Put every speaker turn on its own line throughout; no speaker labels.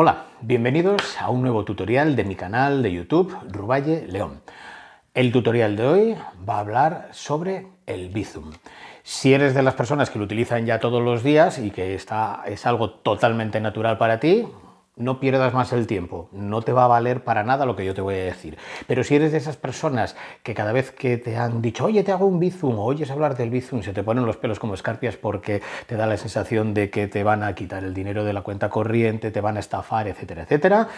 Hola, bienvenidos a un nuevo tutorial de mi canal de YouTube Ruballe León. El tutorial de hoy va a hablar sobre el Bizum. Si eres de las personas que lo utilizan ya todos los días y que está, es algo totalmente natural para ti, no pierdas más el tiempo, no te va a valer para nada lo que yo te voy a decir. Pero si eres de esas personas que cada vez que te han dicho, oye, te hago un bizum, o oyes hablar del bizum, se te ponen los pelos como escarpias porque te da la sensación de que te van a quitar el dinero de la cuenta corriente, te van a estafar, etcétera, etcétera,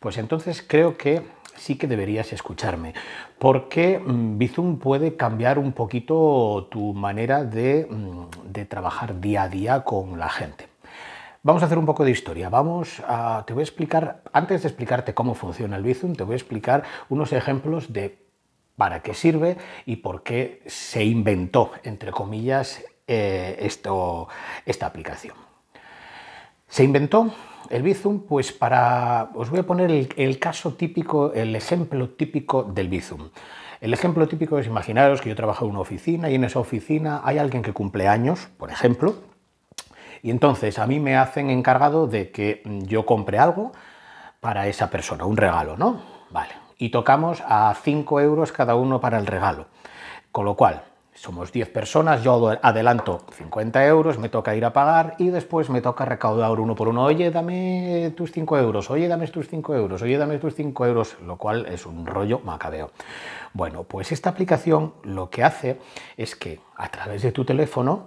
pues entonces creo que sí que deberías escucharme, porque mm, Bizum puede cambiar un poquito tu manera de, mm, de trabajar día a día con la gente. Vamos a hacer un poco de historia. Vamos a, te voy a explicar, antes de explicarte cómo funciona el Bizum, te voy a explicar unos ejemplos de para qué sirve y por qué se inventó, entre comillas, eh, esta aplicación. Se inventó el Bizum, pues para, os voy a poner el caso típico, el ejemplo típico del Bizum. El ejemplo típico es imaginaros que yo trabajo en una oficina y en esa oficina hay alguien que cumple años, por ejemplo, y entonces a mí me hacen encargado de que yo compre algo para esa persona, un regalo, ¿no? Vale. Y tocamos a 5 euros cada uno para el regalo. Con lo cual, somos 10 personas, yo adelanto 50 euros, me toca ir a pagar y después me toca recaudar uno por uno. Oye, dame tus 5 euros, oye, dame tus 5 euros, oye, dame tus 5 euros, lo cual es un rollo macabeo. Bueno, pues esta aplicación lo que hace es que a través de tu teléfono,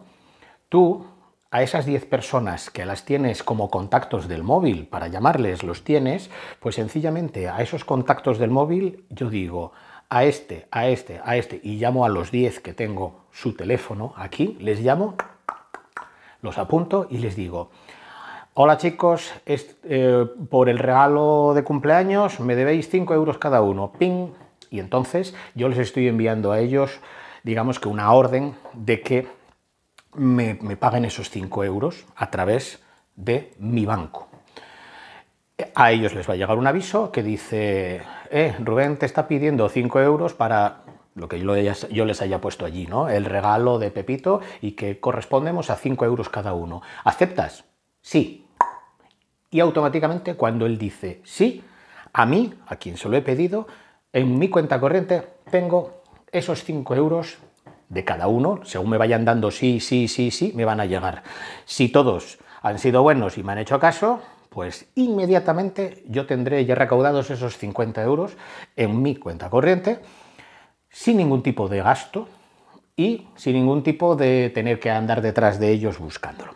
tú a esas 10 personas que las tienes como contactos del móvil, para llamarles los tienes, pues sencillamente a esos contactos del móvil yo digo a este, a este, a este, y llamo a los 10 que tengo su teléfono aquí, les llamo, los apunto y les digo, hola chicos, eh, por el regalo de cumpleaños me debéis 5 euros cada uno, ping, y entonces yo les estoy enviando a ellos, digamos que una orden de que me, paguen esos 5 euros a través de mi banco. A ellos les va a llegar un aviso que dice, eh, Rubén te está pidiendo 5 euros para lo que yo, les haya puesto allí, ¿no? El regalo de Pepito y que correspondemos a 5 euros cada uno. ¿Aceptas? Sí. Y automáticamente cuando él dice sí, a mí, a quien se lo he pedido, en mi cuenta corriente tengo esos 5 euros de cada uno, según me vayan dando sí, sí, sí, sí, me van a llegar. Si todos han sido buenos y me han hecho caso, pues inmediatamente yo tendré ya recaudados esos 50 euros en mi cuenta corriente, sin ningún tipo de gasto y sin ningún tipo de tener que andar detrás de ellos buscándolo.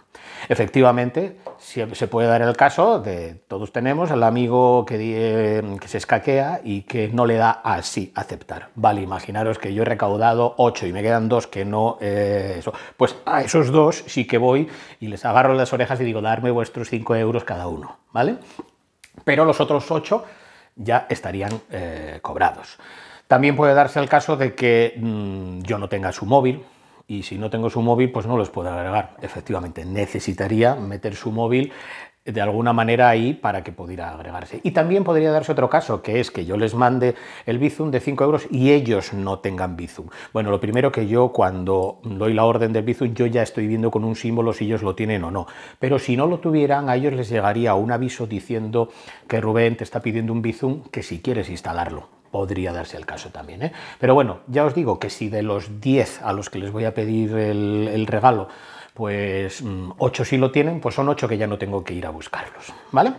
Efectivamente, se puede dar el caso de, todos tenemos el amigo que, eh, que se escaquea y que no le da así aceptar. Vale, imaginaros que yo he recaudado 8 y me quedan dos que no... Eh. Pues a esos dos sí que voy y les agarro las orejas y digo, darme vuestros 5 euros cada uno, ¿vale? Pero los otros 8 ya estarían eh, cobrados. También puede darse el caso de que mm, yo no tenga su móvil, y si no tengo su móvil, pues no los puedo agregar. Efectivamente, necesitaría meter su móvil de alguna manera ahí para que pudiera agregarse. Y también podría darse otro caso, que es que yo les mande el Bizum de 5 euros y ellos no tengan Bizum. Bueno, lo primero que yo cuando doy la orden del Bizum, yo ya estoy viendo con un símbolo si ellos lo tienen o no. Pero si no lo tuvieran, a ellos les llegaría un aviso diciendo que Rubén te está pidiendo un Bizum que si quieres instalarlo podría darse el caso también. ¿eh? Pero bueno, ya os digo que si de los 10 a los que les voy a pedir el, regalo, pues 8 mm, sí lo tienen, pues son 8 que ya no tengo que ir a buscarlos, ¿vale?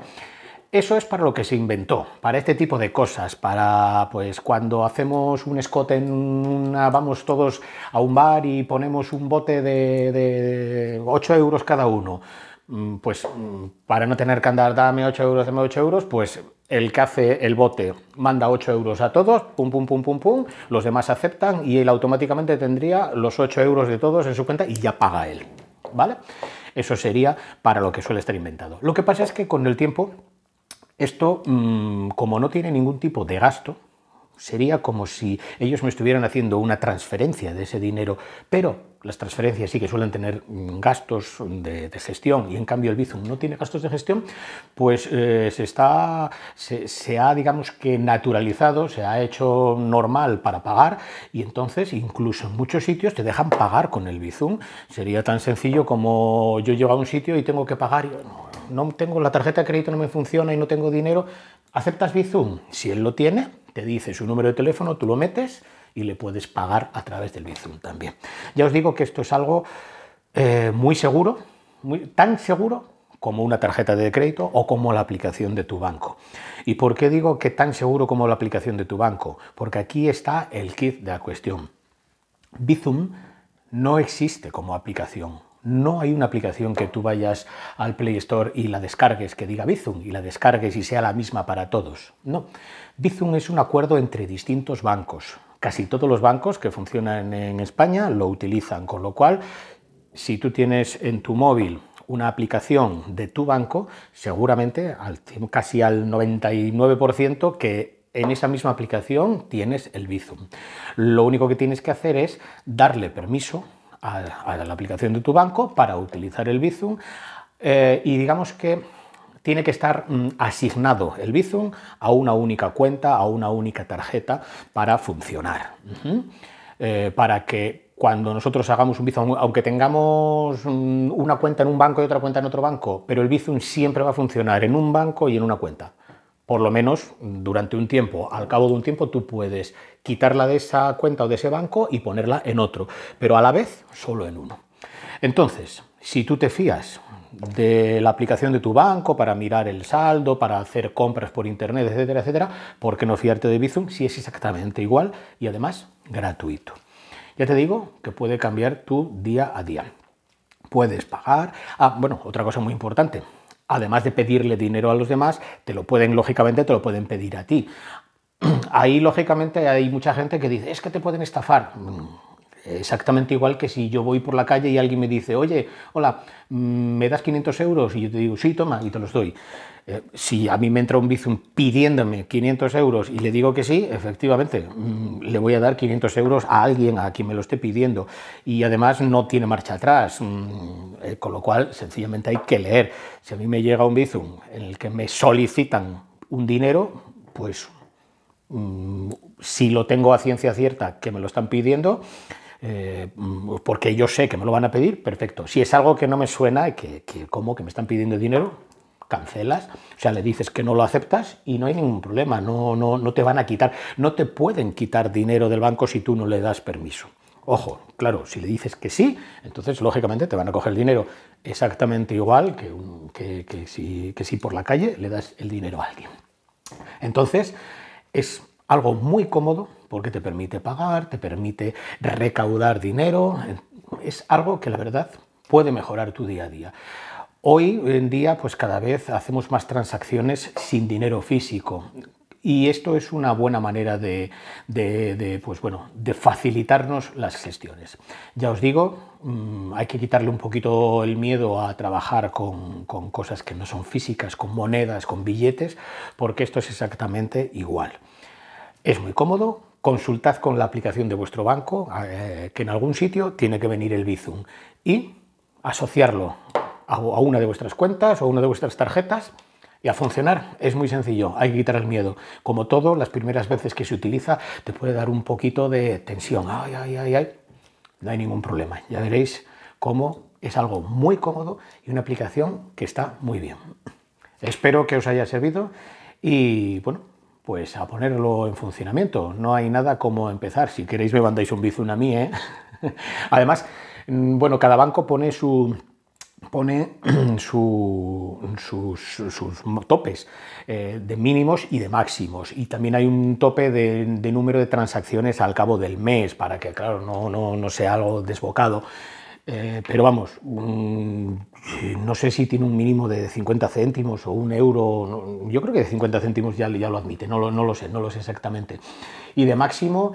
Eso es para lo que se inventó, para este tipo de cosas, para pues cuando hacemos un escote vamos todos a un bar y ponemos un bote de, de 8 euros cada uno, mm, pues mm, para no tener que andar, dame 8 euros, dame 8 euros, pues el que hace el bote manda 8 euros a todos, pum, pum, pum, pum, pum, los demás aceptan y él automáticamente tendría los 8 euros de todos en su cuenta y ya paga él, ¿vale? Eso sería para lo que suele estar inventado. Lo que pasa es que con el tiempo, esto, mm, como no tiene ningún tipo de gasto, Sería como si ellos me estuvieran haciendo una transferencia de ese dinero, pero las transferencias sí que suelen tener mm, gastos de, gestión y en cambio el Bizum no tiene gastos de gestión, pues eh, se, está, se, ha, digamos que, naturalizado, se ha hecho normal para pagar y entonces incluso en muchos sitios te dejan pagar con el Bizum. Sería tan sencillo como yo llego a un sitio y tengo que pagar, y no, no tengo la tarjeta de crédito, no me funciona y no tengo dinero. ¿Aceptas Bizum? Si él lo tiene, te dice su número de teléfono, tú lo metes y le puedes pagar a través del Bizum también. Ya os digo que esto es algo eh, muy seguro, tan seguro como una tarjeta de crédito o como la aplicación de tu banco. ¿Y por qué digo que tan seguro como la aplicación de tu banco? Porque aquí está el kit de la cuestión. Bizum no existe como aplicación. No hay una aplicación que tú vayas al Play Store y la descargues que diga Bizum y la descargues y sea la misma para todos. No. Bizum es un acuerdo entre distintos bancos. Casi todos los bancos que funcionan en España lo utilizan, con lo cual, si tú tienes en tu móvil una aplicación de tu banco, seguramente al, casi al 99% que en esa misma aplicación tienes el Bizum. Lo único que tienes que hacer es darle permiso a, la aplicación de tu banco para utilizar el Bizum eh, y digamos que tiene que estar mm, asignado el Bizum a una única cuenta, a una única tarjeta para funcionar. Eh, para que cuando nosotros hagamos un Bizum, aunque tengamos mm, una cuenta en un banco y otra cuenta en otro banco, pero el Bizum siempre va a funcionar en un banco y en una cuenta. Por lo menos durante un tiempo, al cabo de un tiempo tú puedes quitarla de esa cuenta o de ese banco y ponerla en otro, pero a la vez solo en uno. Entonces, si tú te fías de la aplicación de tu banco para mirar el saldo, para hacer compras por internet, etcétera, etcétera, ¿por qué no fiarte de Bizum si es exactamente igual y además gratuito? Ya te digo que puede cambiar tu día a día. Puedes pagar. Ah, bueno, otra cosa muy importante. Además de pedirle dinero a los demás, te lo pueden, lógicamente, te lo pueden pedir a ti. Ahí, lógicamente, hay mucha gente que dice, es que te pueden estafar Exactamente igual que si yo voy por la calle y alguien me dice, oye, hola, mm, ¿me das 500 euros? Y yo te digo, sí, toma, y te los doy. Eh, si a mí me entra un Bizum pidiéndome 500 euros y le digo que sí, efectivamente, mm, le voy a dar 500 euros a alguien a quien me lo esté pidiendo. Y además no tiene marcha atrás, mm, eh, con lo cual sencillamente hay que leer. Si a mí me llega un Bizum en el que me solicitan un dinero, pues si lo tengo a ciencia cierta que me lo están pidiendo, eh, porque yo sé que me lo van a pedir, perfecto. Si es algo que no me suena, que, que como que me están pidiendo dinero, cancelas, o sea, le dices que no lo aceptas y no hay ningún problema, no, no, no te van a quitar, no te pueden quitar dinero del banco si tú no le das permiso. Ojo, claro, si le dices que sí, entonces lógicamente te van a coger el dinero exactamente igual que, que, si, que si por la calle le das el dinero a alguien. Entonces, es algo muy cómodo porque te permite pagar, te permite recaudar dinero. Es algo que la verdad puede mejorar tu día a día. Hoy en día, pues cada vez hacemos más transacciones sin dinero físico. Y esto es una buena manera de, pues bueno, de facilitarnos las gestiones. Ya os digo, mm, hay que quitarle un poquito el miedo a trabajar con, con cosas que no son físicas, con monedas, con billetes, porque esto es exactamente igual. Es muy cómodo, consultad con la aplicación de vuestro banco, eh, que en algún sitio tiene que venir el Bizum, y asociarlo a una de vuestras cuentas o a una de vuestras tarjetas y a funcionar. Es muy sencillo, hay que quitar el miedo. Como todo, las primeras veces que se utiliza te puede dar un poquito de tensión. Ay, ay, ay, ay. No hay ningún problema. Ya veréis cómo es algo muy cómodo y una aplicación que está muy bien. Espero que os haya servido y bueno, pues a ponerlo en funcionamiento. No hay nada como empezar. Si queréis me mandáis un bizun a mí. ¿eh? Además, mm, bueno, cada banco pone su pone sus, topes eh, de mínimos y de máximos y también hay un tope de, número de transacciones al cabo del mes para que claro no, no, no sea algo desbocado eh, pero vamos, no sé si tiene un mínimo de 50 céntimos o un euro, yo creo que de 50 céntimos ya, lo admite, no lo, no lo sé, no lo sé exactamente. Y de máximo,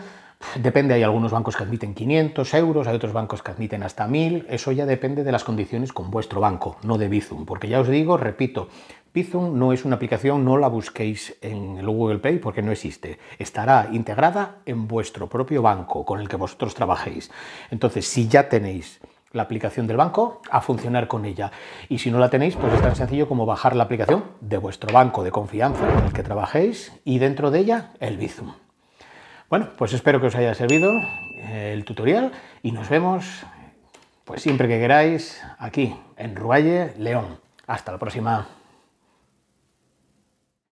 Depende, hay algunos bancos que admiten 500 euros, hay otros bancos que admiten hasta 1000. Eso ya depende de las condiciones con vuestro banco, no de Bizum. Porque ya os digo, repito, Bizum no es una aplicación, no la busquéis en el Google Pay porque no existe. Estará integrada en vuestro propio banco con el que vosotros trabajéis. Entonces, si ya tenéis la aplicación del banco, a funcionar con ella. Y si no la tenéis, pues es tan sencillo como bajar la aplicación de vuestro banco de confianza con el que trabajéis y dentro de ella el Bizum. Bueno, pues espero que os haya servido eh, el tutorial y nos vemos pues siempre que queráis aquí en Rualle, León. Hasta la próxima.